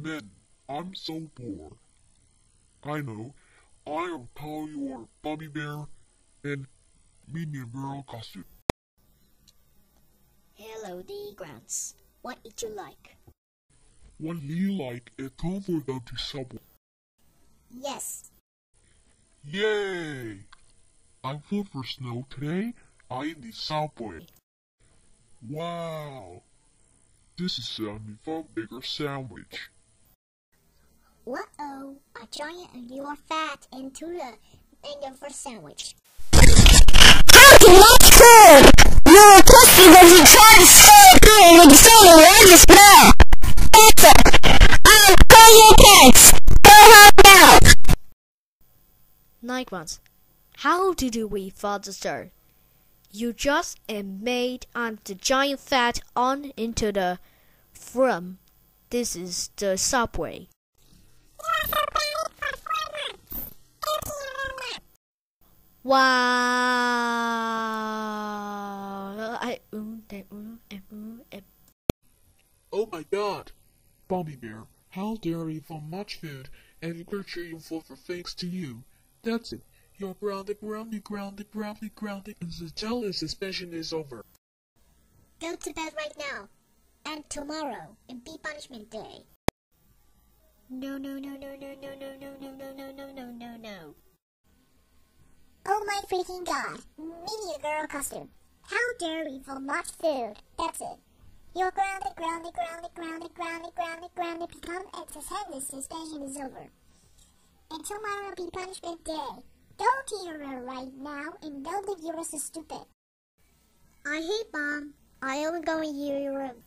Man, I'm so bored. I know. I am call your Gummy Bear and Minion Girl costume. Hello, the Grants. What would you like? What do you like is time for them to Subway. Yes. Yay! I'm full for snow today. I in the Subway. Wow! This is a fun bigger sandwich. Uh-oh, a giant and you are fat into the menu for sandwich. How can that cool? You're a pussy when you try to stay cool with the same religious smell. That's it. I'll call your pants. Go home now. Night ones. How did we father start? You just and made on the giant fat on into the from. This is the subway. Wow! I ooh, that ooh, and ooh, and Oh my god! Gummy Bear, how dare you for much food and pressure you for for thanks to you. That's it. You're grounded, grounded, grounded, grounded, grounded, and the jealous suspension is over. Go to bed right now. And tomorrow, and be punishment day. No, no, no, no, no, my freaking god! Minion girl costume. How dare we for much food? That's it. You're grounded, grounded, grounded, grounded, grounded, grounded, grounded, become exercise suspension is over. And tomorrow will be punishment day. Don't hear her right now and don't think you're so stupid. I hate mom. I am going to your room.